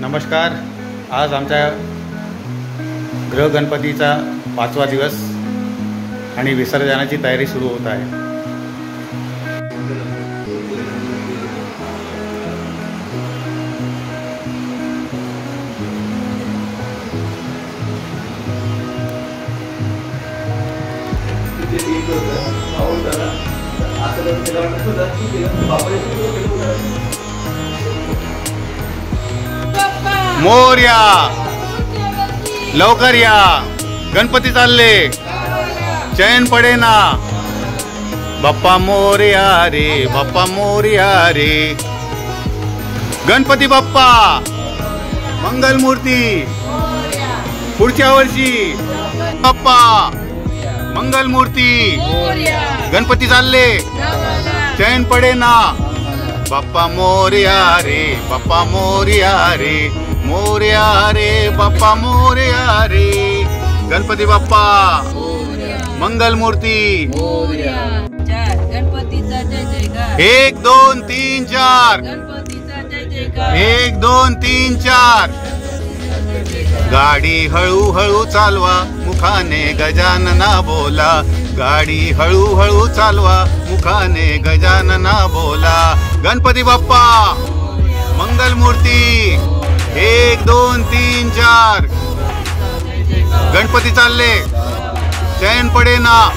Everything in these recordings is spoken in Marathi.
नमस्कार. आज आमच्या ग्रह गणपतीचा पाचवा दिवस आणि विसर्जनाची तयारी सुरू होत आहे. मोर या. लवकर या. गणपती चालले. चैन पडे ना. बाप्पा मोर्या रे बाप्पा मोर्या रे. गणपती बाप्पा. मंगल मूर्ती. पुढच्या वर्षी. बाप्पा. मंगल मूर्ती. गणपती चालले. चैन पडे ना. बाप्पा मोर्या रे बाप्पा मोर्या रे. मोर्या रे बाप्पा मोर्या रे गणपती बाप्पा मंगल मूर्ती एक दोन तीन चार. एक दोन तीन चार. गाडी हळूहळू चालवा मुखाने गजानना बोला. गाडी हळूहळू चालवा मुखाने गजानना बोला. गणपती बाप्पा मंगल मूर्ती एक दोन तीन चार. गणपती चालले. चैन पडे ना.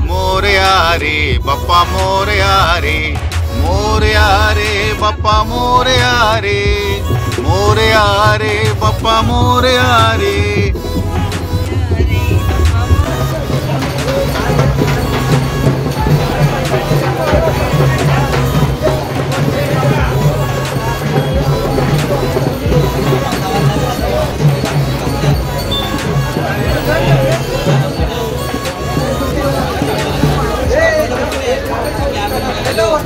मोरया रे बाप्पा मोरया रे मोरया रे बाप्पा मोरया रे मोरया रे बाप्पा मोरया रे